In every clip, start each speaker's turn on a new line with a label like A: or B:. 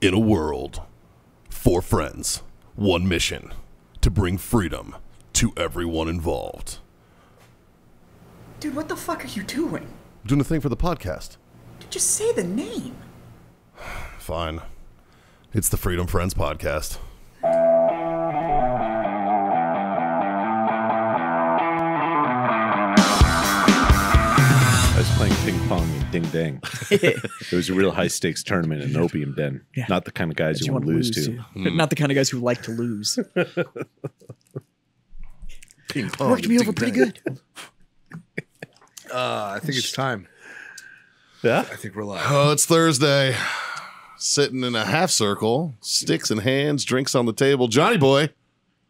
A: In a world, four friends, one mission to bring freedom to everyone involved.
B: Dude, what the fuck are you doing?
A: Doing a thing for the podcast.
B: Dude, just say the name.
A: Fine. It's the Freedom Friends podcast.
C: Ping pong and Ding Dang. it was a real high stakes tournament in an opium den.
D: Yeah.
C: Not the kind of guys
D: that
C: you, want to lose to.
D: Not the kind of guys who like to lose.
A: Ping pong.
D: Worked me over pretty good.
E: Uh, I think it's time.
C: Yeah.
E: I think we're live.
A: Oh, it's Thursday. Sitting in a half circle, sticks in hands, drinks on the table. Johnny boy,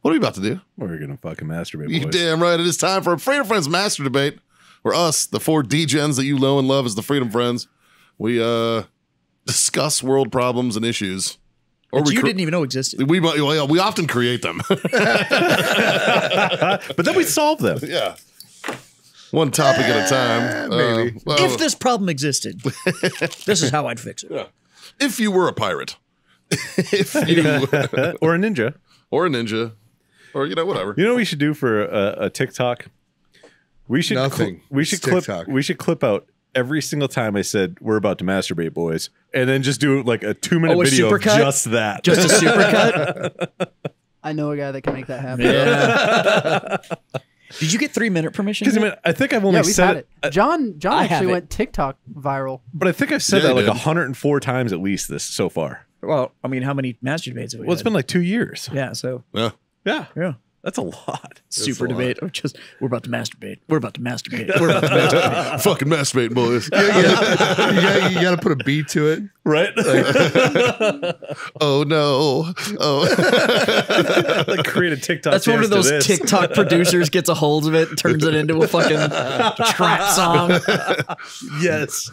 A: what are we about to do?
C: We're gonna fucking masturbate.
A: You
C: boys.
A: damn right. It is time for a Freedom Friends Master Debate. Where us, the four D-gens that you know and love as the Freedom Friends, we uh discuss world problems and issues. Or
D: Which you
A: cre-
D: didn't even know existed.
A: we well, we often create them.
C: But then we solve them.
A: yeah. One topic at a time.
E: maybe.
A: Uh, well,
D: if this problem existed, this is how I'd fix it.
A: if you were a pirate, if you were,
C: or a ninja.
A: or a ninja, or you know whatever.
C: You know what we should do for a, a TikTok? We should cl- we should
E: It's
C: clip
E: TikTok.
C: we should clip out every single time I said we're about to masturbate, boys, and then just do like a two minute
D: Oh, a
C: video of
D: supercut?
C: just that.
D: Just a supercut?
F: I know a guy that can make that happen.
D: Yeah. Did you get three minute permission?
C: because I mean, I think I've only
F: Yeah, we've
C: said
F: had
C: it,
F: it. John John
D: I have
F: actually
D: it.
F: went TikTok viral.
C: but I think I've said
A: Yeah,
C: that
A: you
C: like
A: did.
C: 104 times at least this so far.
D: well, I mean, how many master debates have we
C: Well, it's
D: had?
C: been like two years.
D: yeah, so
A: Yeah.
C: Yeah,
D: yeah.
C: That's a lot.
D: Super
A: a lot.
D: debate of just we're about to masturbate. We're about to masturbate. We're about to masturbate.
A: Fucking masturbate, boys.
E: you, got, you got to put a beat to it.
C: Right?
A: Oh no. Oh.
C: like create a TikTok.
D: That's one of those. TikTok producers gets a hold of it, and turns it into a fucking trap song.
C: Yes.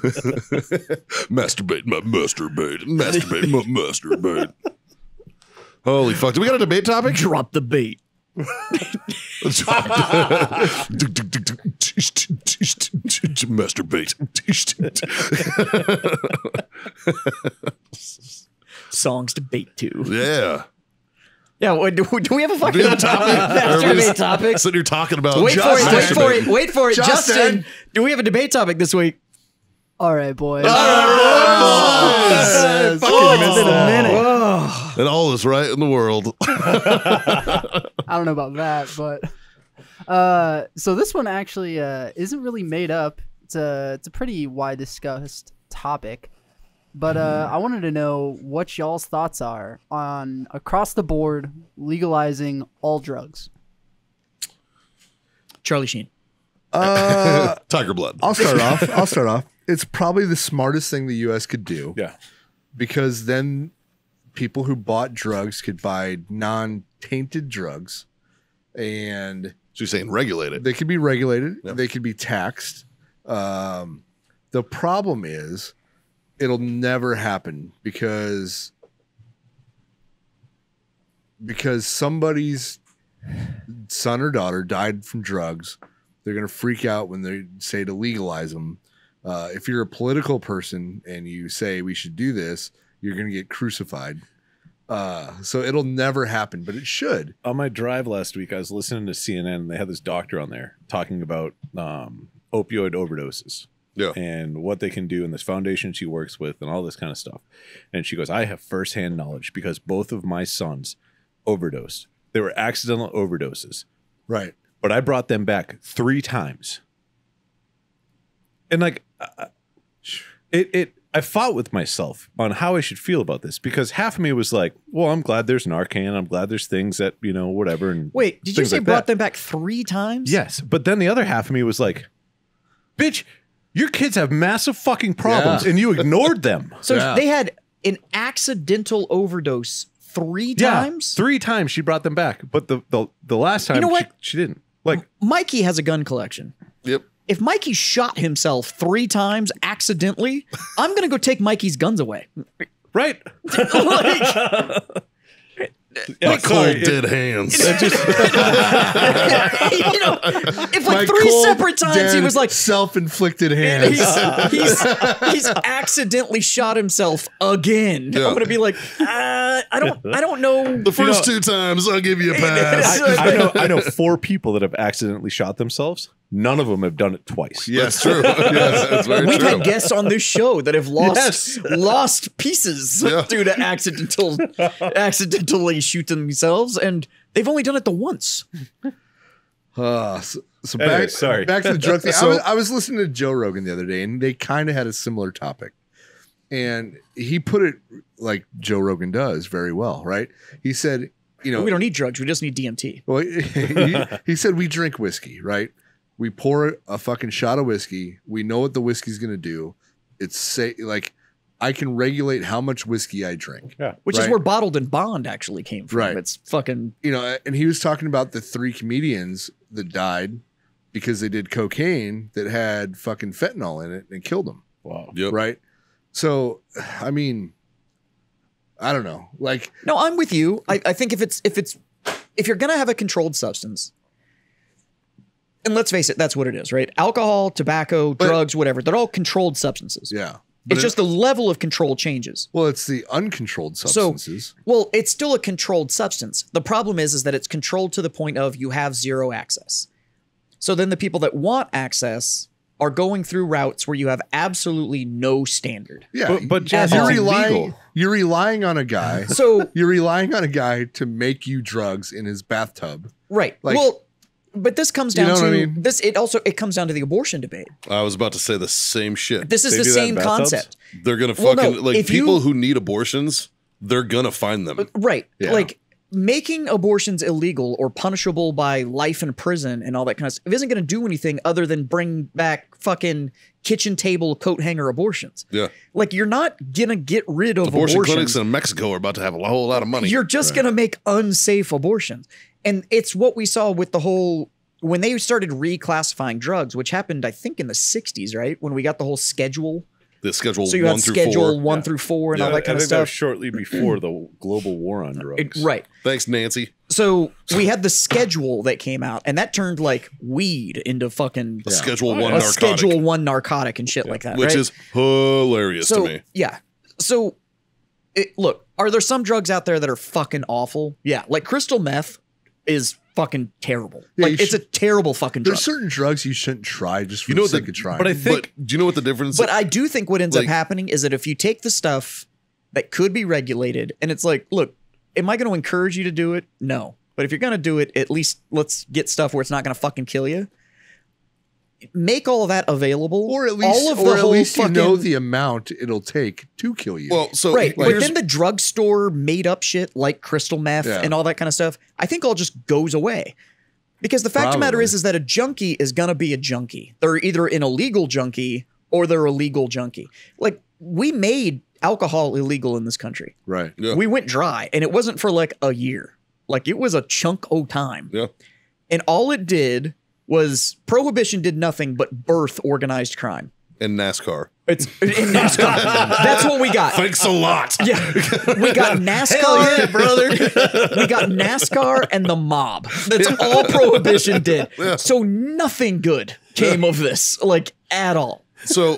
A: masturbate, my masturbate, masturbate, my masturbate. Holy fuck! Do we got a debate topic?
D: Drop the bait.
A: Masturbate.
D: Songs to bait to.
A: yeah.
D: Yeah, what- do, do we have a fucking
A: Do have a topic?
D: master
A: Everybody's-
D: debate topic?
A: So you're talking about
D: Wait for it, wait for it, wait for it. Justin.
E: Justin.
D: do we have a debate topic this week?
F: All right, boys.
A: Yes.
F: Oh, it's been a minute.
A: And all is right in the world.
F: I don't know about that, but uh, so this one actually uh, isn't really made up. It's a it's a pretty wide discussed topic, but uh, I wanted to know what y'all's thoughts are on across the board legalizing all drugs.
D: Charlie Sheen.
E: Uh,
A: Tiger blood.
E: I'll start off. I'll start off. It's probably the smartest thing the U.S. could do
C: Yeah.
E: because then people who bought drugs could buy non-tainted drugs, and
A: So you're saying regulate it?
E: they could be regulated.
A: Yep.
E: They could be taxed. Um, the problem is, it'll never happen because because somebody's son or daughter died from drugs. They're gonna freak out when they say to legalize them. Uh, if you're a political person and you say we should do this, you're gonna get crucified. Uh, so it'll never happen, but it should.
C: on my drive last week, I was listening to CNN and they had this doctor on there talking about um, opioid overdoses
A: Yeah.
C: and what they can do in this foundation she works with and all this kind of stuff. And she goes, I have firsthand knowledge because both of my sons overdosed. They were accidental overdoses,
E: Right.
C: but I brought them back three times. And like, I- it, it, I fought with myself on how I should feel about this because half of me was like, well, I'm glad there's Narcan. I'm glad there's things that, you know, whatever. And
D: Wait, did you say
C: like
D: brought
C: that.
D: them back three times?
C: Yes, but then the other half of me was like, "Bitch, your kids have massive fucking problems,
E: Yeah.
C: and you ignored them."
D: So
E: Yeah.
D: they had an accidental overdose three
C: Yeah,
D: times?
C: three times she brought them back, but the the, the last time you
D: know
C: she-
D: what?
C: She, didn't. Like,
D: Mikey has a gun collection.
A: Yep.
D: If Mikey shot himself three times accidentally, I'm gonna go take Mikey's guns away.
C: right?
D: Like,
C: Yeah,
A: My cold
C: sorry, it-
A: dead hands.
D: you know, if
E: My
D: like three
E: cold,
D: separate times he was like,
E: self-inflicted hands.
D: he's, he's, he's accidentally shot himself again.
A: Yeah.
D: I'm gonna be like, uh, I don't, I don't know.
A: the first two times, I'll give you a pass.
C: I, I know I know four people that have accidentally shot themselves. None of them have done it twice.
A: yes, true. Yes, that's very
D: We've
A: true.
D: had guests on this show that have lost
C: Yes.
D: lost pieces
A: Yeah.
D: due to accidental accidentally shoot themselves, and they've only done it the once.
E: Uh, so, so
C: Anyway, sorry.
E: back to the drug thing. I,
A: So-
E: was, I was listening to Joe Rogan the other day, and they kind of had a similar topic. And he put it like Joe Rogan does very well, right? He said, you know,
D: we don't need drugs; we just need DMT.
E: well, he, he said we drink whiskey, right? We pour a fucking shot of whiskey. We know what the whiskey's gonna do. It's say like I can regulate how much whiskey I drink. Yeah.
D: Which is where bottled in bond actually came from.
E: Right.
D: It's fucking
E: you know, and he was talking about the three comedians that died because they did cocaine that had fucking fentanyl in it and killed them,
C: Wow.
A: Yep.
E: right? So, I mean, I don't know. Like,
D: No, I'm with you. I, I think if it's if it's if you're gonna have a controlled substance, and let's face it, that's what it is, right? Alcohol, tobacco, drugs, whatever, they're all controlled substances.
E: yeah, But
D: it's
E: it-
D: just the level of control changes.
E: well, it's the uncontrolled substances.
D: Well, it's still a controlled substance. The problem is is that it's controlled to the point of you have zero access. So then the people that want access are going through routes where you have absolutely no standard.
E: yeah,
C: But- but Jeff,
E: you're relying.
C: illegal.
E: You're relying on a guy.
D: So
E: you're relying on a guy to make you drugs in his bathtub.
D: right.
E: Like-
D: well, but this comes
E: You
D: down
E: know
D: to
E: I mean?
D: this it also it comes down to the abortion debate.
A: I was about to say the same shit.
D: This is
C: They
D: the
C: do that in
D: same concept.
A: They're gonna
D: Well,
A: fucking
D: no,
A: like
D: if you-
A: people who need abortions. They're gonna find them.
D: Right.
E: Yeah.
D: Like making abortions illegal or punishable by life in prison and all that kind of stuff isn't going to do anything other than bring back fucking kitchen table coat hanger abortions.
A: Yeah,
D: Like you're not going to get rid of
A: abortion
D: abortions.
A: clinics in Mexico are about to have a whole lot of money.
D: You're just going to make unsafe abortions. And it's what we saw with the whole when they started reclassifying drugs, which happened I think in the 60s, right? When we got the whole schedule.
A: the schedule
D: So you
A: one
D: had
A: through
D: schedule
A: four.
D: 1 through 4 and
A: Yeah,
D: all that kind of
C: think that was
D: stuff.
C: shortly before the global war on drugs.
D: It- right.
A: Thanks, Nancy.
D: So we had the schedule that came out, and that turned like weed into fucking
A: A Schedule one,
D: a
A: narcotic,
D: Schedule One narcotic and shit like that.
A: which
D: right?
A: is hilarious
D: so
A: to me.
D: yeah. So it, look, are there some drugs out there that are fucking awful? Yeah, like crystal meth is fucking terrible.
E: Yeah,
D: like it's
E: should-
D: a terrible fucking drug.
E: There's certain drugs you shouldn't try just for
A: You know
E: the
A: what the-
E: sake of trying.
C: but I think
A: But do you know what the difference?
D: But I do think what ends
A: Like-
D: up happening is that if you take the stuff that could be regulated, and it's like, look, am I going to encourage you to do it? No. But if you're going to do it, at least let's get stuff where it's not going to fucking kill you. Make all of that available,
E: or at least,
D: all of
E: or
D: the
E: at
D: whole
E: least you know the amount it'll take to kill you.
A: well, so
D: right. but then the drugstore made up shit like crystal meth
E: Yeah.
D: and all that kind of stuff, I think all just goes away. Because the fact of the matter is, is that a junkie is gonna be a junkie. They're either an illegal junkie or they're a legal junkie. Like we made alcohol illegal in this country.
E: right.
A: Yeah.
D: We went dry, and it wasn't for like a year. Like it was a chunk of time.
A: yeah,
D: And all it did was prohibition did nothing but birth organized crime.
A: and NASCAR.
D: It's in NASCAR. That's what we got.
A: Thanks a lot.
D: Yeah, we got NASCAR, Hell yeah, brother. we got NASCAR and the mob. That's all Prohibition did. So nothing good came of this, like at all.
A: So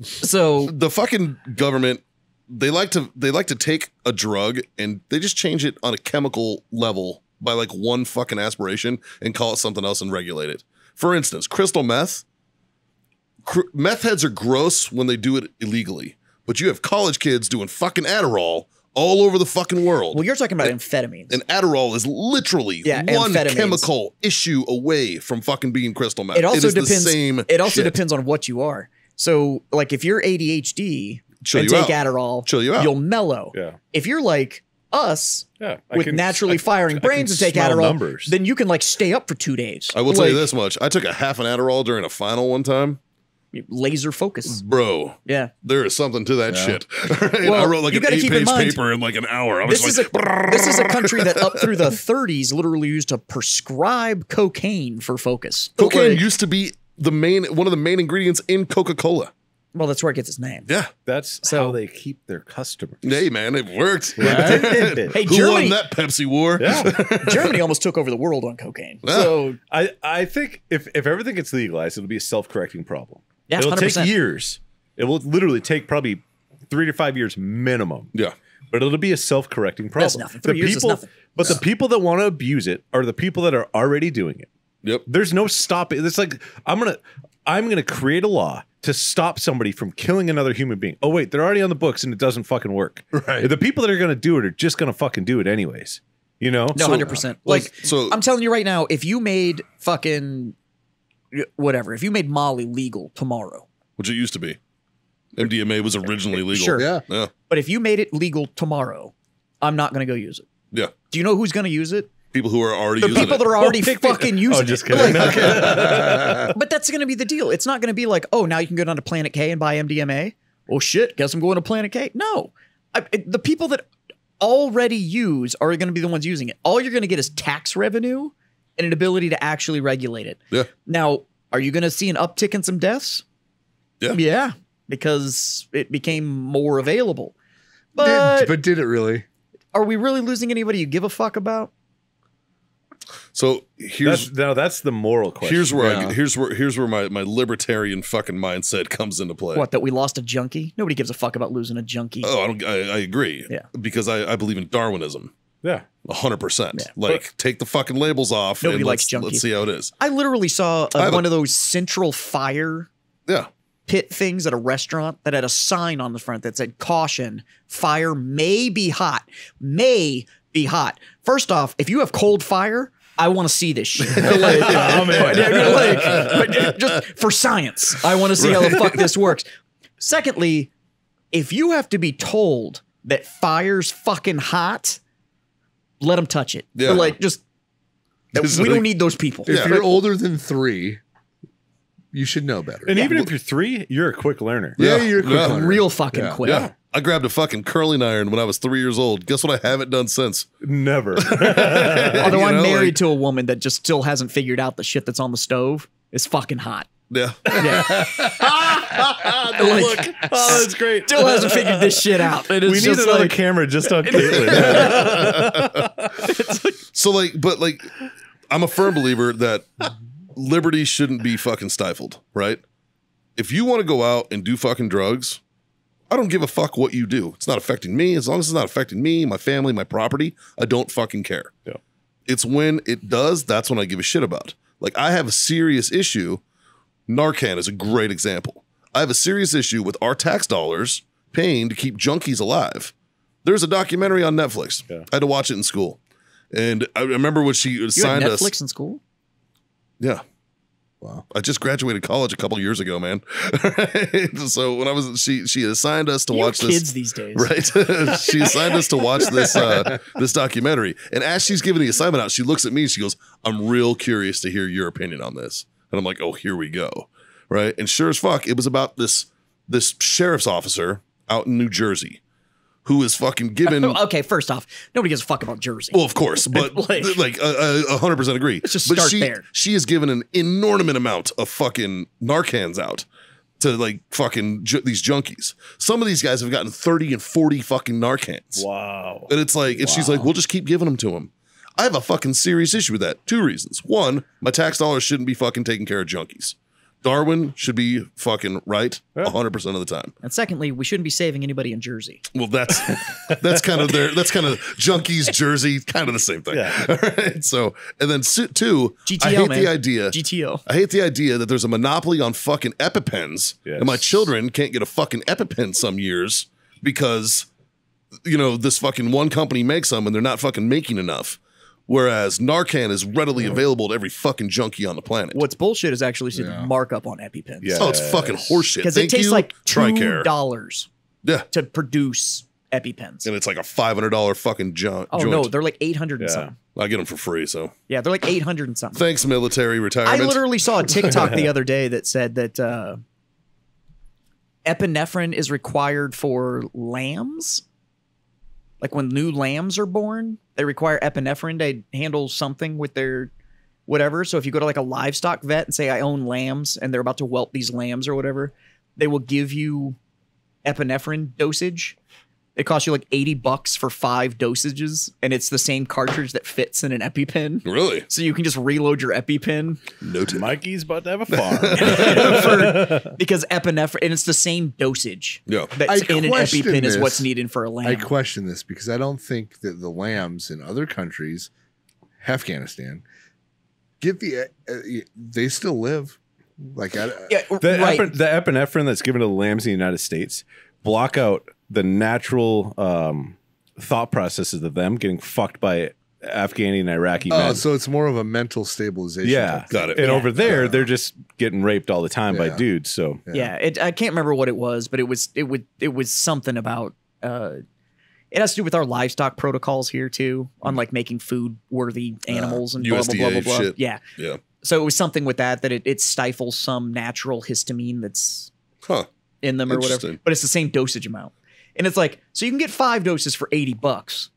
D: So
A: the fucking government they like to they like to take a drug and they just change it on a chemical level by like one fucking aspiration and call it something else and regulate it. For instance, crystal meth. Cr- meth heads are gross when they do it illegally, but you have college kids doing fucking Adderall all over the fucking world.
D: well, you're talking about amphetamines.
A: and Adderall is literally
D: Yeah,
A: one chemical issue away from fucking being crystal meth.
D: it also
A: is the
D: depends.
A: same
D: it also
A: shit.
D: depends on what you are. So, like, if you're ADHD
A: Chill
D: and
A: you
D: take
A: out.
D: Adderall,
A: Chill you out.
D: you'll mellow.
C: Yeah.
D: If you're like us
C: Yeah.
D: With
C: can-
D: naturally
C: I-
D: firing
C: I can
D: brains and take Adderall,
C: numbers.
D: then you can like stay up for two days.
A: I will tell you this much: I took a half an Adderall during a final one time,
D: laser focus.
A: bro.
D: Yeah.
A: There is something to that shit.
D: Well,
A: I wrote like
D: you
A: an
D: gotta keep in
A: eight-page paper in like an hour. I was
D: This
A: like,
D: is a this is a country that up through the 30s literally used to prescribe cocaine for focus.
A: cocaine
D: Like,
A: used to be the main one of the main ingredients in Coca Cola.
D: Well, that's where it gets its name.
A: Yeah.
C: That's
D: So-
C: how they keep their customers.
A: Hey man, it worked.
D: Hey,
A: Who
D: Germany,
A: won that Pepsi war?
C: Yeah.
D: Germany almost took over the world on cocaine.
A: Yeah.
D: So
C: I, I think if, if everything gets legalized, it'll be a self correcting problem.
D: Yeah,
C: it'll
D: 100%.
C: take years. It will literally take probably three to five years minimum.
A: Yeah.
C: But it'll be a self correcting problem.
D: That's nothing. Three years is
C: people,
D: nothing.
C: But the people that want to abuse it are the people that are already doing it.
A: Yep.
C: There's no stopping. It's like I'm gonna I'm gonna create a law to stop somebody from killing another human being. Oh wait, they're already on the books and it doesn't fucking work.
E: Right.
C: The people that are gonna do it are just gonna fucking do it anyways. You know?
D: no,
C: So-
D: hundred percent. Like
A: so-
D: I'm telling you right now, if you made fucking whatever, if you made Molly legal tomorrow,
A: Which it used to be. MDMA was originally legal.
D: Sure.
E: Yeah.
A: Yeah.
D: but if you made it legal tomorrow, I'm not going to go use it.
A: Yeah.
D: Do you know who's going to use it?
A: People who are already
D: The
A: using
D: people
A: it.
D: that are already
C: pick me-
D: fucking oh, using
C: Oh, just kidding.
D: Like,
C: Okay.
D: but that's going to be the deal. It's not going to be like, oh, now you can go down to Planet K and buy MDMA. Oh shit, guess I'm going to Planet K. No, I, it- the people that already use are going to be the ones using it. All you're going to get is tax revenue and an ability to actually regulate it.
A: Yeah.
D: Now, are you going to see an uptick in some deaths?
A: Yeah.
D: Yeah, because it became more available. But,
E: Did, but did it really?
D: are we really losing anybody you give a fuck about?
A: So here's
C: That's, now that's the moral question.
A: here's where
E: Yeah.
A: I here's where here's where my, my libertarian fucking mindset comes into play.
D: What, that we lost a junkie? Nobody gives a fuck about losing a junkie.
A: Oh, I don't. I, I agree.
D: Yeah.
A: Because I, I believe in Darwinism.
C: yeah.
A: hundred percent.
D: Yeah.
A: Like take the fucking labels off.
D: Nobody
A: and
D: likes
A: let's,
D: junkies.
A: Let's see how it is.
D: I literally saw
A: I a-
D: one of those central fire
A: Yeah.
D: pit things at a restaurant that had a sign on the front that said caution fire may be hot may be hot first off if you have cold fire i want to see this shit like, like, just for science i want to see how the fuck this works secondly if you have to be told that fire's fucking hot let them touch it
A: Yeah.
D: like just
A: Just
D: we
A: like-
D: don't need those people
E: If
A: Yeah.
E: you're older than three, you should know better.
C: And even if you're three, you're a quick learner.
E: yeah,
A: Yeah.
E: you're a quick
A: Yeah.
E: learner.
D: real fucking
E: Yeah.
D: quick
A: Yeah. I grabbed a fucking curling iron when I was three years old. Guess what? I haven't done since.
C: Never.
D: Although
A: You
D: I'm
A: know,
D: married
A: like-
D: to a woman that just still hasn't figured out the shit that's on the stove is fucking hot.
A: Yeah. Yeah.
D: like, look.
C: oh, that's great.
D: still hasn't figured this shit out. It's
C: we need
D: just
C: another
D: like,
C: camera just on Caitlin.
A: So like, but like, I'm a firm believer that liberty shouldn't be fucking stifled, right? If you want to go out and do fucking drugs, I don't give a fuck what you do. It's not affecting me. As long as it's not affecting me, my family, my property, I don't fucking care.
C: Yeah.
A: It's when it does, that's when I give a shit about. Like I have a serious issue. Narcan is a great example. I have a serious issue with our tax dollars paying to keep junkies alive. There's a documentary on Netflix.
C: Yeah.
A: I had to watch it in school. And I remember when she
D: you had
A: signed us.
D: Netflix in school?
A: Yeah.
E: Wow.
A: I just graduated college a couple years ago, man. so when I was she she assigned us to
D: You
A: watch
D: have
A: this
D: kids these days.
A: right she assigned us to watch this uh this documentary and as she's giving the assignment out she looks at me and she goes i'm real curious to hear your opinion on this and i'm like oh here we go right and sure as fuck it was about this this sheriff's officer out in new jersey who is fucking given
D: Okay, first off, nobody gives a fuck about Jersey.
A: well, of course, but
D: Like-
A: like a uh, hundred percent agree.
D: Let's just
A: but
D: start
A: she,
D: there.
A: She is given an inordinate amount of fucking Narcans out to like fucking ju- these junkies. Some of these guys have gotten thirty and forty fucking Narcans,
C: wow.
A: and it's like, and she's like, we'll just keep giving them to them. I have a fucking serious issue with that. Two reasons. One, my tax dollars shouldn't be fucking taking care of junkies. Darwin should be fucking right
C: Yeah.
A: hundred percent of the time.
D: and secondly, we shouldn't be saving anybody in Jersey.
A: Well, that's that's kind of their that's kind of junkies jersey, kind of the same thing.
C: Yeah.
A: All right. So, and then su- two, I hate
D: man.
A: the idea.
D: GTO.
A: I hate the idea that there's a monopoly on fucking EpiPens,
C: Yes.
A: and my children can't get a fucking EpiPen some years because you know this fucking one company makes them and they're not fucking making enough. Whereas Narcan is readily available to every fucking junkie on the planet.
D: What's bullshit is actually see
E: Yeah.
D: the markup on EpiPens.
C: Yeah.
A: Oh, it's fucking horseshit.
D: Because it
A: Thank
D: takes
A: you,
D: like two
A: TRICARE.
D: dollars
A: Yeah,
D: to produce EpiPens.
A: and it's like a five hundred dollar fucking jo-
D: Oh
A: joint.
D: no, they're like eight hundred and
C: Yeah.
D: something.
A: I get them for free. So
D: Yeah, they're like eight hundred and something.
A: thanks, military retirement.
D: I
A: retirement.
D: literally saw a TikTok the other day that said that uh, epinephrine is required for lambs. Like when new lambs are born, they require epinephrine to handle something with their whatever. So if you go to like a livestock vet and say I own lambs and they're about to whelp these lambs or whatever, they will give you epinephrine dosage. It costs you like 80 bucks for five dosages, and it's the same cartridge that fits in an EpiPen.
A: Really?
D: So you can just reload your EpiPen
A: Noted.
C: Mikey's about to have a farm.
D: for, because epinephrine, and it's the same dosage
A: Yeah.
D: that's
E: I
D: in an
E: question
D: EpiPen is what's needed for a lamb.
E: I question this because I don't think that the lambs in other countries, Afghanistan, get the. Uh, they still live. Like I,
D: yeah,
C: the,
D: right.
C: epi- the epinephrine that's given to the lambs in the United States block out the natural um, thought processes of them getting fucked by Afghani and Iraqi
E: oh,
C: men.
E: so it's more of a mental stabilization.
C: yeah,
E: type
A: Got it.
C: And
D: Yeah.
C: over there, they're just getting raped all the time by dudes. So
D: yeah, it, I can't remember what it was, but it was it would it was something about. Uh, it has to do with our livestock protocols here too, on like making food worthy animals and blah blah blah blah
A: USDA
D: blah.
A: shit.
D: Yeah,
A: Yeah.
D: so it was something with that that it, it stifles some natural histamine that's
A: Huh.
D: in them or whatever. But it's the same dosage amount. And it's like, so you can get five doses for 80 bucks,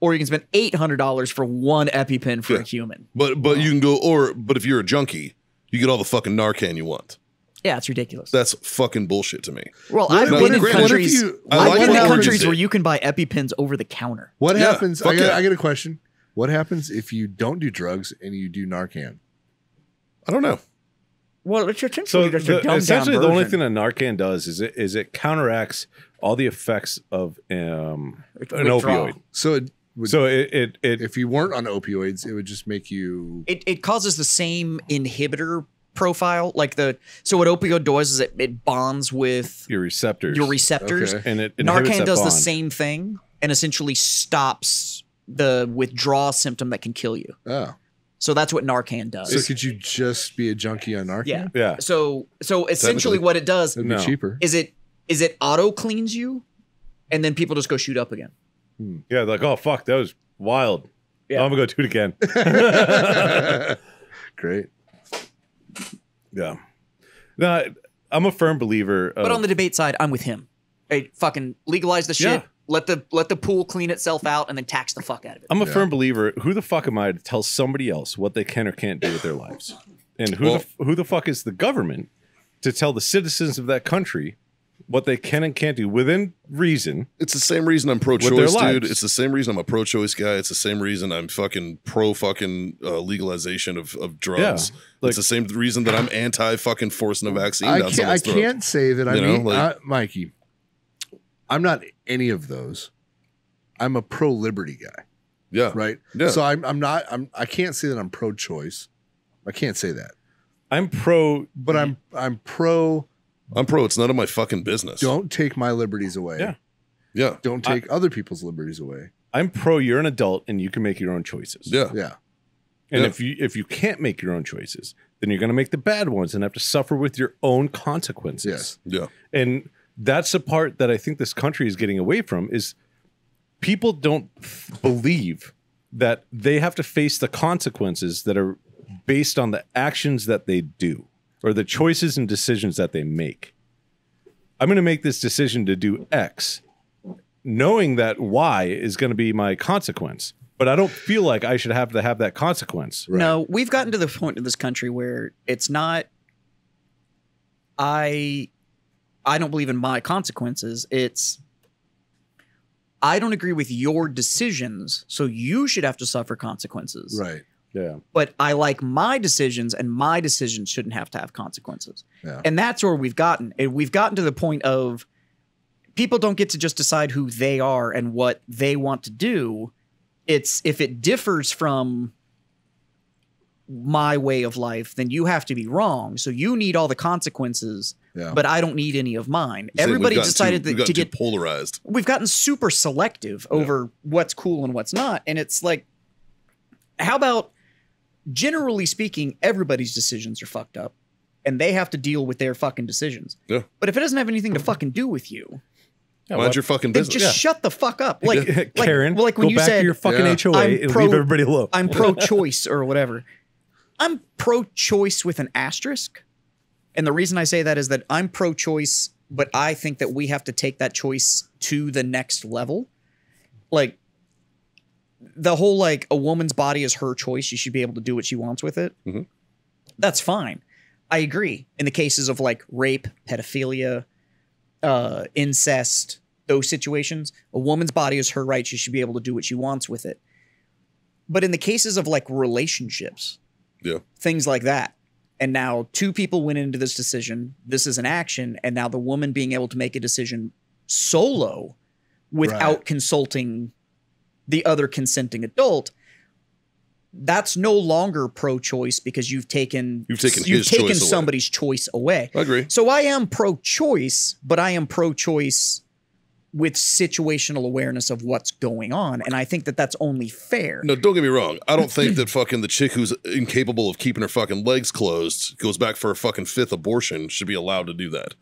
D: or you can spend $800 for one EpiPen for
A: Yeah.
D: a human.
A: But but you can go or but if you're a junkie, you get all the fucking Narcan you want.
D: Yeah, it's ridiculous.
A: That's fucking bullshit to me.
D: well, I've
E: if-
D: been in
A: if- what if
D: countries,
E: you-
A: I
D: I've
A: like
D: been in countries where you can buy EpiPens over the counter.
E: What
A: Yeah,
E: happens? I
A: fuck
E: got,
A: yeah.
E: I got a question. What happens if you don't do drugs and you do Narcan?
A: I don't know.
D: Well, it's
C: So
D: essentially just a
C: the,
D: dumbed
C: essentially,
D: down
C: the only thing that Narcan does is it is it counteracts all the effects of um, an opioid.
E: So it would,
C: So it it, it
E: if you weren't on opioids, it would just make you.
D: it, it causes the same inhibitor profile. Like the so what opioid does is it, it bonds with
C: your receptors
D: your receptors.
E: Okay.
C: and it
D: Narcan
C: that
D: does the same thing and essentially stops the withdrawal symptom that can kill you.
E: Oh,
D: So that's what Narcan does.
E: so could you just be a junkie on Narcan?
D: yeah.
C: Yeah.
D: So so essentially what it does
C: no.
E: cheaper.
D: is it is it auto cleans you and then people just go shoot up again. Hmm.
C: Yeah, like oh fuck, that was wild.
D: Yeah.
C: I'm gonna go do it again.
E: Great.
C: yeah. No, I'm a firm believer. Of,
D: But on the debate side, I'm with him. Hey, fucking legalize the shit.
C: Yeah.
D: Let the let the pool clean itself out and then tax the fuck out of it.
C: I'm a
E: Yeah.
C: firm believer. Who the fuck am I to tell somebody else what they can or can't do with their lives? And who
A: Well-
C: the, who the fuck is the government to tell the citizens of that country what they can and can't do within reason?
A: It's the same reason I'm
C: pro-choice,
A: dude. It's the same reason I'm a pro choice guy. It's the same reason I'm fucking pro fucking uh, legalization of, of drugs.
C: like-
A: it's the same reason that I'm anti fucking forcing a vaccine
E: I
A: down
E: can't, I
A: throat.
E: can't say that I
A: You know,
E: mean,
A: like-
E: uh, Mikey. I'm not any of those. I'm a pro liberty guy,
A: Yeah.
E: right?
A: Yeah.
E: So I'm I'm not I'm I can't say that I'm pro choice. I can't say that.
C: I'm pro.
E: But I'm I'm pro
A: I'm pro. It's none of my fucking business.
E: don't take my liberties away.
C: Yeah.
A: Yeah.
E: Don't take other people's liberties away.
C: I'm pro. You're an adult and you can make your own choices.
A: Yeah.
E: Yeah.
C: And
A: Yeah.
C: if you if you can't make your own choices, then you're going to make the bad ones and have to suffer with your own consequences.
E: Yes.
A: Yeah.
C: And that's the part that I think this country is getting away from is people don't believe that they have to face the consequences that are based on the actions that they do or the choices and decisions that they make. I'm going to make this decision to do X knowing that Y is going to be my consequence, but I don't feel like I should have to have that consequence.
D: No, we've gotten to the point in this country where it's not I I don't believe in my consequences. It's I don't agree with your decisions, so you should have to suffer consequences.
E: Right.
C: Yeah.
D: But I like my decisions and my decisions shouldn't have to have consequences.
E: Yeah.
D: And that's where we've gotten. We've gotten to the point of people don't get to just decide who they are and what they want to do. It's if it differs from my way of life, then you have to be wrong. So you need all the consequences,
E: Yeah.
D: but I don't need any of mine.
A: Saying we've
D: Everybody
A: gotten
D: decided
A: too, we've
D: that, to get
A: polarized.
D: we've gotten super selective over what's cool and what's not. And it's like, how about generally speaking, everybody's decisions are fucked up and they have to deal with their fucking decisions.
A: Yeah.
D: But if it doesn't have anything to fucking do with you,
C: Yeah,
A: Mind
C: what-
A: your fucking
D: then
A: business.
D: just shut the fuck up. Like, like
C: Karen,
D: like when
C: go
D: you
C: back
D: said
C: to your fucking
E: Yeah.
C: HOA
D: I'm
C: and
D: pro-
C: leave everybody alone.
D: I'm pro choice or whatever. I'm pro choice with an asterisk. And the reason I say that is that I'm pro choice, but I think that we have to take that choice to the next level. Like the whole like a woman's body is her choice. She should be able to do what she wants with it.
A: Mhm.
D: That's fine. I agree. In the cases of like rape, pedophilia, uh, incest, those situations, a woman's body is her right. She should be able to do what she wants with it. But in the cases of like relationships,
A: Yeah.
D: things like that, and now two people went into this decision. This is an action, and now the woman being able to make a decision solo without
E: Right.
D: consulting the other consenting adult. That's no longer pro-choice because you've taken
A: You've taken
D: you've taken
A: choice away.
D: somebody's choice away.
A: I agree.
D: So I am pro-choice, but I am pro-choice with situational awareness of what's going on, and I think that that's only fair.
A: No, don't get me wrong. I don't think that fucking the chick who's incapable of keeping her fucking legs closed goes back for a fucking fifth abortion should be allowed to do that.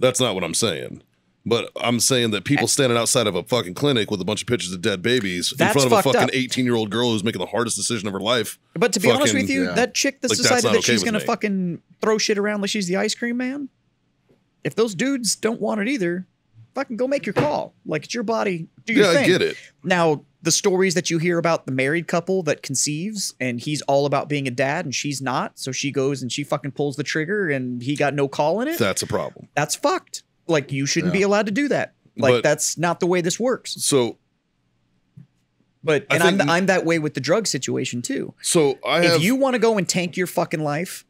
A: That's not what I'm saying. But I'm saying that people standing outside of a fucking clinic with a bunch of pictures of dead babies in front of a fucking
D: up.
A: 18 year old girl who's making the hardest decision of her life.
D: But to be honest with you,
E: yeah.
D: that chick that's
A: Like,
D: decided
A: not
D: that
A: okay
D: she's gonna fucking throw shit around like she's the ice cream man. If those dudes don't want it either, fucking go make your call. Like it's your body. Do your
A: Yeah,
D: thing.
A: I get it.
D: Now, the stories that you hear about the married couple that conceives and he's all about being a dad and she's not, so she goes and she fucking pulls the trigger and he got no call in it.
A: That's a problem.
D: that's fucked. Like you shouldn't be allowed to do that. Like
A: But-
D: that's not the way this works.
A: So,
D: But and I'm I'm that way with the drug situation too.
A: so I have.
D: if you want to go and tank your fucking life,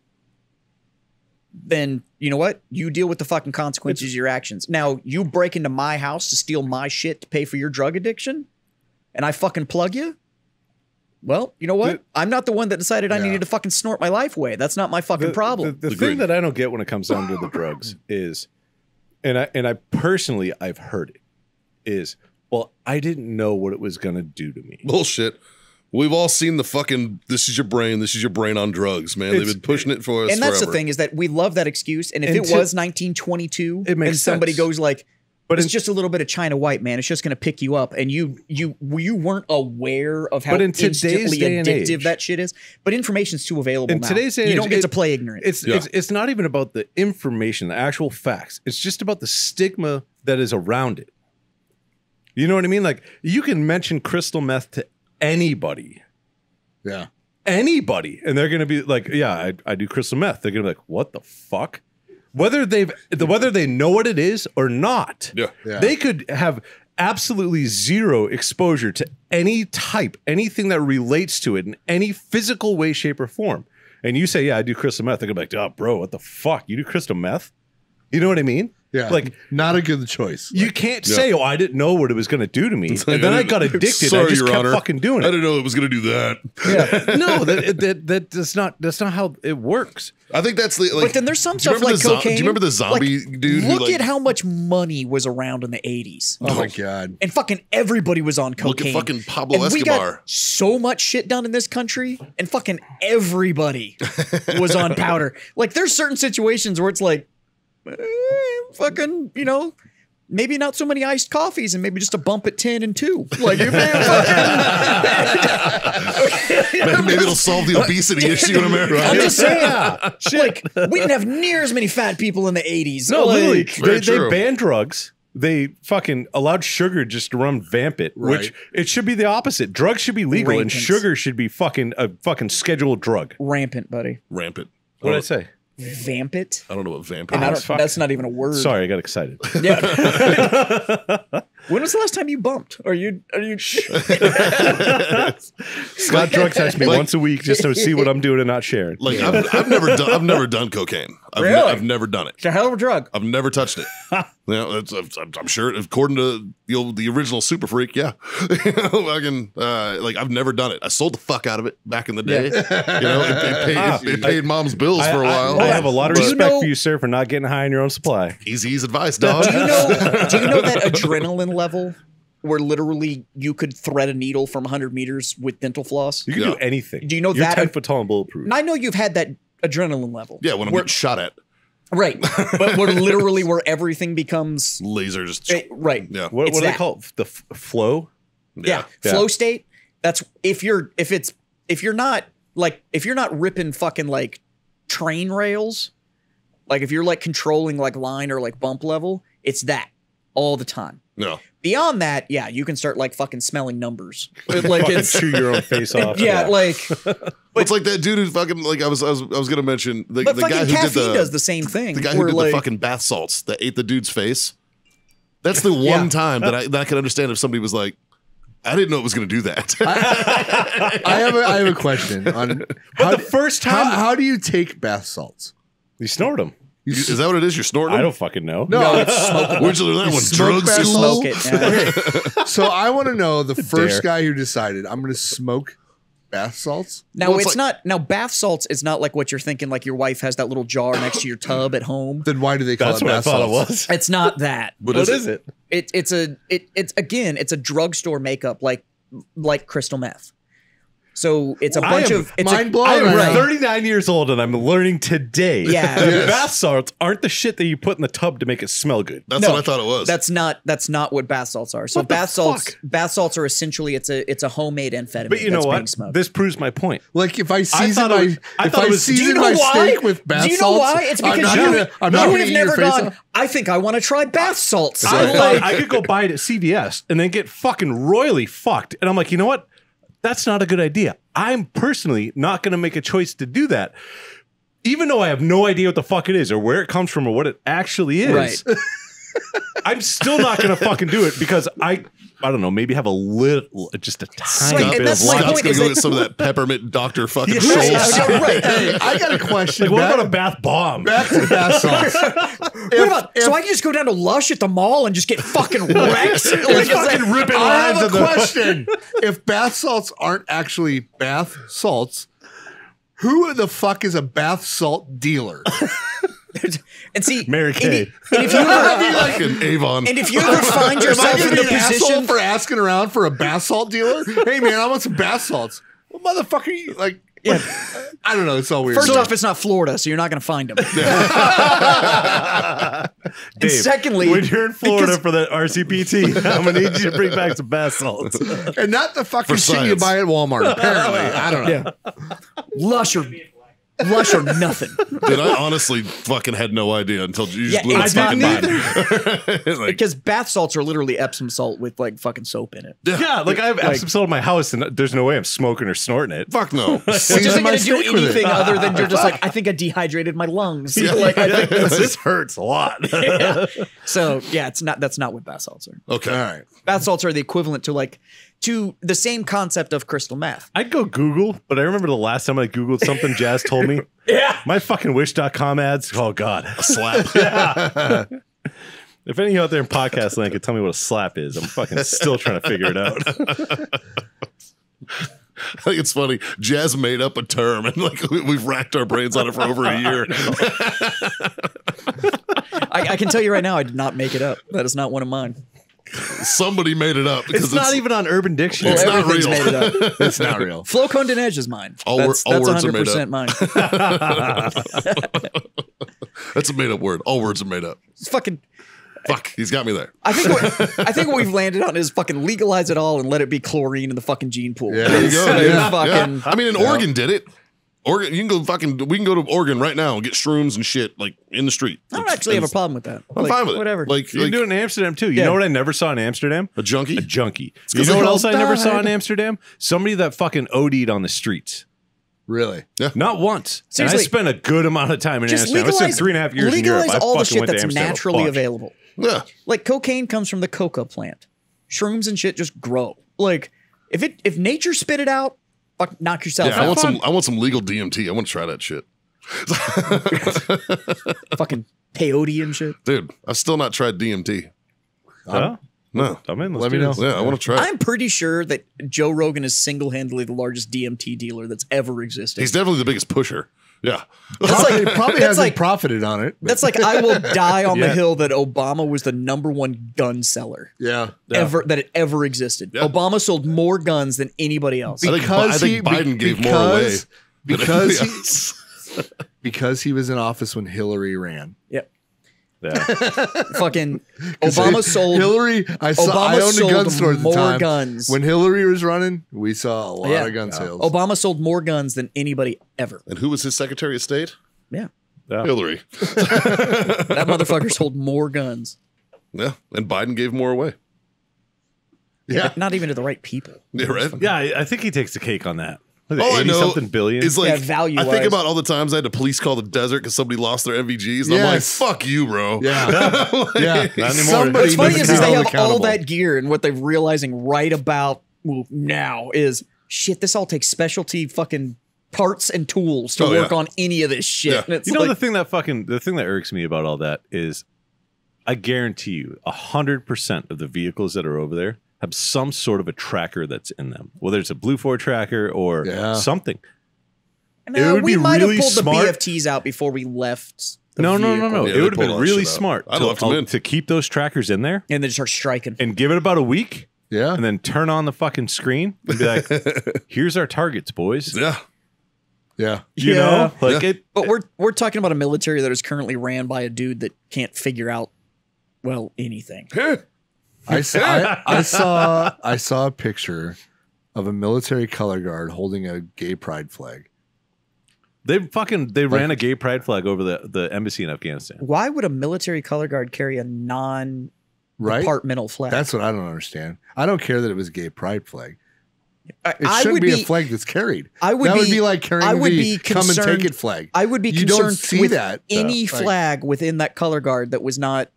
D: then you know what? You deal with the fucking consequences of your actions. Now, you break into my house to steal my shit to pay for your drug addiction, and I fucking plug you. Well, you know what?
C: The-
D: I'm not the one that decided I
E: Yeah.
D: needed to fucking snort my life away. That's not my fucking
C: the,
D: problem.
C: The, the
A: Agreed.
C: thing that I don't get when it comes down to the drugs is, and I and I personally I've heard it, is well I didn't know what it was gonna do to me.
A: bullshit. We've all seen the fucking this is your brain, this is your brain on drugs, man. They've been pushing it for us.
D: and that's
A: forever.
D: the thing is that we love that excuse. And if
C: And
D: it
C: to-
D: was 1922,
C: It makes
D: and somebody
C: sense.
D: goes like,
C: But
D: it's
C: in-
D: just a little bit of China white, man. It's just going to pick you up, and you you you weren't aware of how
C: But in today's
D: instantly
C: day and
D: addictive
C: age-
D: that shit is. But information's too available
C: In
D: now.
C: today's day
D: you don't
C: age,
D: get to play ignorant.
C: It's
A: Yeah.
C: it's it's not even about the information, the actual facts. It's just about the stigma that is around it. You know what I mean? Like you can mention crystal meth to anybody,
E: Yeah.
C: anybody, and they're gonna be like, "Yeah, I, I do crystal meth." They're gonna be like, "What the fuck?" Whether they've the whether they know what it is or not,
A: Yeah.
E: Yeah.
C: they could have absolutely zero exposure to any type, anything that relates to it in any physical way, shape, or form. And you say, "Yeah, I do crystal meth." They're gonna be like, "Oh, bro, what the fuck? You do crystal meth?" You know what I mean?
E: Yeah.
C: Like
E: not a good choice.
C: you can't say, "Oh, I didn't know what it was gonna do to me,"
A: like,
C: and then
A: I
C: I got addicted.
A: Sorry,
C: I just
A: Your
C: kept
A: Honor.
C: fucking doing it.
A: I didn't know it was going to do that.
C: Yeah. no, that, that that that's not that's not how it works.
A: I think that's the. Like,
D: but then there's some
A: do you
D: stuff
A: remember
D: like cocaine.
A: Do you remember the zombie
D: Like,
A: dude?
D: Look
A: like,
D: at how much money was around in the 80s.
E: Oh my god.
D: And fucking everybody was on
A: Look at
D: cocaine.
A: fucking Pablo
D: and we
A: Escobar.
D: got so much shit done in this country, and fucking everybody was on powder. Like, there's certain situations where it's like, eh, fucking, you know, maybe not so many iced coffees, and maybe just a bump at ten and two. Like, if fucking,
A: Maybe it'll solve the obesity issue in America.
D: I'm just saying, like, we didn't have near as many fat people in the '80s.
C: No,
D: like,
C: literally, they, they banned drugs. They fucking allowed sugar just to run vampant, which it should be the opposite. Drugs should be legal, and sugar should be fucking a fucking scheduled drug.
D: rampant, buddy.
A: Rampant.
C: What did I
A: don't-
C: say?
D: it.
A: I don't know what vampire.
D: And I don't,
C: fuck.
D: that's not even a word.
C: Sorry, I got excited.
D: Yeah. when was the last time you bumped? Are you? Are you?
C: Scott drug tests me
A: Like-
C: once a week just to see what I'm doing and not sharing.
A: Like I've, I've never done. I've never done cocaine. I've, ne-
D: Really?
A: I've never done it.
D: It's a hell of a drug.
A: I've never touched it. you know, that's, I'm, I'm sure, according to the old, the original Super Freak, yeah. you know, fucking, uh, like I've never done it. I sold the fuck out of it back in the day. You know, it, it paid,
C: Ah,
A: it, it paid mom's bills
C: I,
A: for a
C: I-
A: while.
C: I have a lot of
D: Do you
C: respect
D: know-
C: for you, sir, for not getting high on your own supply.
A: Easy ease advice, dog.
D: Do you know? do you know that adrenaline level where literally you could thread a needle from 100 meters with dental floss?
C: You can
A: Yeah.
C: do anything.
D: Do you know
C: You're
D: that-
C: ten foot tall and bulletproof?
D: And I know you've had that adrenaline level.
A: yeah, when I'm
D: Where-
A: getting shot at,
D: right, but where literally where everything becomes
A: laser just.
D: eh, right.
A: yeah.
C: what what do they
D: that.
C: call it? The f- flow?
D: Yeah.
C: Yeah.
D: flow state. That's if you're if it's if you're not like if you're not ripping fucking like train rails, like if you're like controlling like line or like bump level, it's that all the time.
A: No.
D: Beyond that, yeah, you can start like fucking smelling numbers. like it's
C: chew your own face off.
D: yeah, like
A: it's like that dude who fucking like I was I was, I was gonna mention the, the guy who did the
D: does the same thing.
A: the guy who did
D: like,
A: the fucking bath salts that ate the dude's face. That's the one
D: Yeah.
A: time that I that I could understand if somebody was like, I didn't know it was gonna do that.
E: I have a, I have a question on how,
C: the first
E: how,
C: time-
E: how do you take bath salts?
C: You snort them.
E: You
A: Is that what it is? You're snorting?
C: I don't fucking know.
E: no,
A: Where'd you learn that one?
E: smoke
A: Drug school.
D: smoke it. yeah.
E: so I want to know the first
C: Dare.
E: guy who decided I'm going to smoke bath salts.
D: Now
A: Well, it's
D: it's, not now bath salts is not like what you're thinking. Like your wife has that little jar next to your tub at home.
E: Then why do they call
C: That's
E: it
C: what I
E: bath
C: thought
E: salts?
C: it was.
D: It's not that.
A: What
C: What
A: is
C: is
A: it?
C: it?
D: It, it's a it, it's again it's a drugstore makeup like like crystal meth. So it's a
C: I
D: bunch of it's
E: mind
D: a,
E: blown
C: I am
E: right
C: 39 years old and I'm learning today.
D: Yeah.
C: that
E: Yes.
C: bath salts aren't the shit that you put in the tub to make it smell good.
A: That's
D: No,
A: what I thought it was.
D: That's not that's not what bath salts are. So
C: What the
D: bath salts
C: fuck?
D: bath salts are essentially it's a it's a homemade amphetamine.
C: But you know
D: that's
C: what? This proves my point.
E: Like if I season
C: thought it
E: my
C: was- I
E: if
C: thought
E: I
C: it was- Do you
E: season
D: know
E: my
D: why?
E: steak with bath salts,
D: Do you know
E: salts,
D: why? It's
E: I'm
D: because
E: not
D: you,
E: gonna, I'm
D: you
E: not
D: would
E: gonna
D: have never gone.
E: off.
D: I think I want to try bath salts.
C: I
D: Like-
C: I could go buy it at CVS and then get fucking royally fucked. And I'm like, you know what? That's not a good idea. I'm personally not going to make a choice to do that. Even though I have no idea what the fuck it is or where it comes from or what it actually is.
D: Right.
C: I'm still not going to fucking do it because I, I don't know, maybe have a little, just a tiny
D: Right, and
C: bit of
D: that's my
C: life.
A: Scott's
D: point
A: gonna
D: is
A: go
D: that-
A: get some of that peppermint Doctor fucking
C: Yeah.
A: Scholl's.
D: Yeah, right.
E: Hey, I got a question.
C: Like, what about a bath bomb?
E: back to bath salts?
D: What about, so I can just go down to Lush at the mall and just get fucking wrecked? Like, is that-
C: fucking ripping
E: I have a question. if bath salts aren't actually bath salts, who the fuck is a bath salt dealer?
D: and see,
C: Mary
D: and
C: Kay.
D: if- and if you ever,
A: Fucking Avon.
D: and if you ever find yourself in the position,
E: for asking around for a bath salt dealer? Hey man, I want some bath salts. What motherfucker are you like?
D: Yeah.
E: I don't know. It's all weird.
D: first off, it's not Florida, so you're not going to find them.
C: Dave,
D: secondly,
C: when you're in Florida for that RCPT, I'm gonna need you to bring back some bath salts.
E: and not the fucking shit you buy at Walmart. Apparently, I don't know.
D: Lush or Lush or nothing.
A: Dude, I honestly fucking had no idea until you just
D: Yeah,
A: blew my fucking mind. like,
D: Because bath salts are literally Epsom salt with like fucking soap in it.
C: yeah, like I have Epsom salt in my house, and there's no way I'm smoking or snorting it.
A: fuck no.
D: Which
E: Season
D: isn't going to do
E: steak with it.
D: anything other than you're just like, I think I dehydrated my lungs. like, I think
C: this, this hurts a lot.
D: so yeah, it's not. That's not what bath salts are.
A: Okay.
E: All right.
D: Bath salts are the equivalent to like to the same concept of crystal meth.
C: I'd go Google, but I remember the last time I Googled something, Jazz told me.
D: Yeah.
C: My fucking wish.com ads. Oh, God.
A: Slap.
C: If any of you out there in podcast land could tell me what a slap is, I'm fucking still trying to figure it out.
A: I think it's funny. Jazz made up a term, and like we, we've racked our brains on it for over a year.
D: I, I can tell you right now, I did not make it up. That is not one of mine.
A: Somebody made it up because
C: It's not even on Urban Dictionary.
A: It's not real.
D: made it up.
E: It's not real.
D: Flow Condon Edge is mine.
A: All
D: that's
A: all
D: that's
A: words are made
D: 100%
A: up.
D: mine.
A: That's a made up word. All words are made up.
D: It's fucking.
A: Fuck, he's got me there.
D: I think what I think what we've landed on is fucking legalize it all and let it be chlorine in the fucking gene pool.
E: Yeah.
A: There you go.
D: Instead
A: Yeah,
D: fucking-
A: yeah. I mean, in Oregon did it. Oregon, you can go fucking. We can go to Oregon right now and get shrooms and shit like in the street.
D: I don't actually have a problem with that.
A: I'm
D: Like,
A: fine with
D: whatever.
A: it. Like,
C: You can
A: like
C: do it in Amsterdam too. You
D: Yeah.
C: know what I never saw in Amsterdam?
A: a junkie.
C: A junkie.
A: 'cause
C: You know
A: they
C: what
A: all
C: else I never saw in
D: died.
C: Amsterdam? Somebody that fucking OD'd on the streets.
E: Really? Yeah.
C: Not once.
D: Seriously.
C: and I spent a good amount of time in
D: just
C: Amsterdam. I
D: legalize
C: spent three and a half years in
D: legalize
C: Europe. I
D: all the
C: fucking
D: shit
C: went to
D: that's
C: Amsterdam a
D: naturally
C: bunch.
D: available.
A: Yeah,
D: Like cocaine comes from the coca plant. Shrooms and shit just grow. Like if it if nature spit it out, fuck knock yourself
A: yeah. I
D: out.
A: want some. I want some legal DMT. I want to try that shit,
D: fucking peyote and shit.
A: dude. I've still not tried DMT.
C: Huh?
A: No.
C: I'm in. Let's
E: Let me know.
A: Yeah, I want to try.
D: I'm pretty sure that Joe Rogan is single handedly the largest DMT dealer that's ever existed.
A: He's definitely the biggest pusher. Yeah.
D: that's
E: Probably,
D: like
E: probably
D: that's
E: hasn't
D: like
E: profited on it. but-
D: that's like I will die on the hill that Obama was the number one gun seller
E: yeah.
D: ever that it ever existed.
A: Yeah.
D: Obama sold more guns than anybody else.
A: I think I think Biden gave more away than
E: because he, because he was in office when Hillary ran.
D: Yep.
C: Yeah.
D: Fucking Obama sold
E: Hillary. I saw.
D: Obama
E: I owned a
D: sold
E: gun store at the
D: more
E: time.
D: guns.
E: when Hillary was running. We saw a lot
D: Yeah.
E: of gun sales.
D: Obama sold more guns than anybody ever.
A: and who was his Secretary of State?
D: Yeah.
C: Yeah.
A: Hillary.
D: That motherfucker sold more guns.
A: Yeah, and Biden gave more away.
E: Yeah.
D: Like, not even to the right people.
A: Yeah, right.
C: Yeah, I, I think he takes the cake on that. What is it,
A: All I know
C: something billion.
A: Is like
D: Yeah, value-wise.
A: I think about all the times I had to police call the desert because somebody lost their NVGs. And
E: Yes.
A: I'm like, fuck you, bro.
E: Yeah. yeah.
C: Not anymore.
E: Somebody
D: What's funny is, is they have all that gear, and what they're realizing right about well, now is shit. This all takes specialty fucking parts and tools to
A: Oh,
D: work
A: yeah.
D: on any of this shit.
A: Yeah.
D: It's
C: you know
D: like,
C: the thing that fucking the thing that irks me about all that is I guarantee you a hundred percent of the vehicles that are over there have some sort of a tracker that's in them. Whether it's a Blue Force tracker or
E: Yeah.
C: something.
D: no,
C: it would
D: we
C: be
D: might
C: really
D: have pulled
C: smart-
D: the BFTs out before we left. The
C: no, no, no, no.
A: Yeah,
C: it would have been really smart
A: I'd
C: to,
A: left 'em in.
C: to keep those trackers in there
D: And then start striking.
C: and give it about a week
E: Yeah.
C: and then turn on the fucking screen and be like, here's our targets, boys.
A: Yeah.
E: Yeah.
C: You
D: Yeah.
C: know? Like
A: Yeah.
C: it
D: But we're we're talking about a military that is currently ran by a dude that can't figure out well anything.
E: I saw, I, I saw I saw a picture of a military color guard holding a gay pride flag.
C: they fucking they ran a gay pride flag over the, the embassy in Afghanistan.
D: Why would a military color guard carry a non
E: Right?
D: departmental flag?
E: That's what I don't understand. I don't care that it was a gay pride flag. It
D: I
E: shouldn't
D: would
E: be,
D: be
E: a flag that's carried.
D: I would
E: that
D: be,
E: would be like carrying
D: I would
E: the
D: be
E: come and
D: concerned-
E: take it flag.
D: I would be
E: You don't
D: concerned
E: see
D: with
E: that, though.
D: any
E: Like-
D: flag within that color guard that was not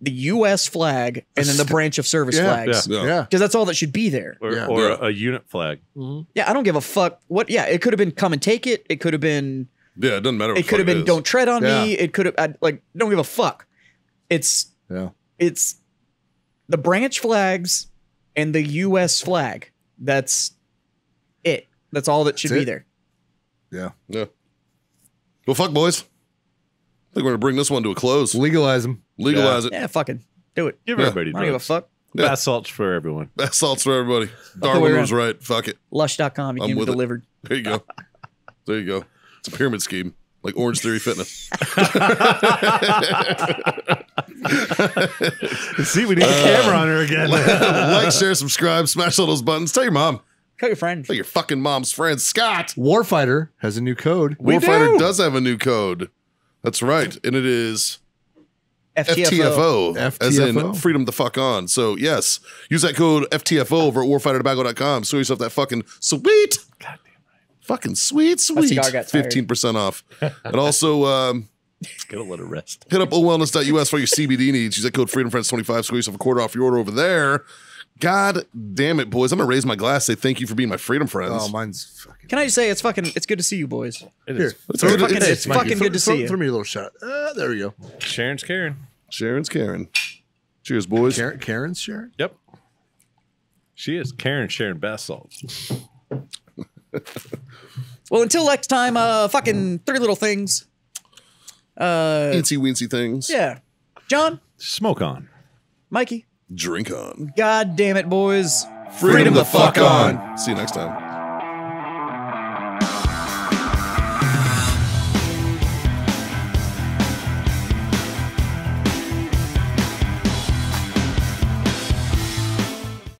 D: the U.S. flag and then the branch of service
E: Yeah,
D: flags.
A: Yeah.
E: yeah.
D: Because that's all that should be there.
C: Or,
E: Yeah.
C: or
A: Yeah.
C: A, a unit flag. Mm-hmm.
D: Yeah, I don't give a fuck. What? Yeah, it could have been come and take it. It could have been.
A: Yeah, it doesn't matter. what
D: It could have been
A: is.
D: don't tread on
E: Yeah.
D: me. It could have I, like don't give a fuck. It's
E: Yeah.
D: it's the branch flags and the U.S. flag. That's it. That's all that should
E: That's
D: be
E: it.
D: there.
E: Yeah.
A: Yeah. Well, fuck, boys. I think we're gonna bring this one to a close.
E: Legalize them.
A: Legalize it.
D: Yeah, fucking do it.
C: Give
A: Yeah.
C: everybody
D: I don't give a fuck.
A: Yeah.
C: Bath salts for everyone.
A: Best salts for everybody.
D: way
A: Darwin
D: around.
A: was right. Fuck it.
D: Lush.com. You
A: I'm
D: can be
A: with it.
D: delivered.
A: There you go. There you go. It's a pyramid scheme, like Orange Theory Fitness.
C: See, we need a uh, camera on her again.
A: like, share, subscribe, smash all those buttons. Tell your mom.
D: Tell your friends.
A: Tell your fucking mom's friend, Scott.
E: Warfighter has a new code.
C: We
A: Warfighter
C: do.
A: does have a new code. That's right. And it is
D: FTFO.
A: FTFO, as in freedom the fuck on. So, yes, use that code FTFO over at warfightertobacco.com. So yourself that fucking sweet. Fucking sweet, sweet.
D: cigar got tired.
A: 15% off. and also, um,
C: Gotta let her rest.
A: hit up owellness.us for your CBD needs. Use that code FreedomFriends25. Score yourself a quarter off your order over there. God damn it, boys. I'm going to raise my glass, say thank you for being my freedom friends.
E: Oh, mine's fucking.
D: Can I just say it's fucking it's good to see you boys.
C: It
E: Here,
C: is.
A: It's
E: throw-
D: fucking-
A: it's-
D: it's
E: Mikey,
D: fucking good to
E: throw-
D: see you.
E: Throw me a little shot. Uh, there we go.
C: Sharon's Karen.
A: Sharon's Karen. Cheers, boys.
E: Karen, Karen's Sharon.
C: Yep. She is Karen sharing bath salts.
D: Well, until next time, uh fucking three little things. Uh
A: Teensy weensy things.
D: yeah. John,
C: Smoke on.
D: Mikey,
A: Drink on.
D: god damn it, boys.
A: Freedom the fuck on. See you next time.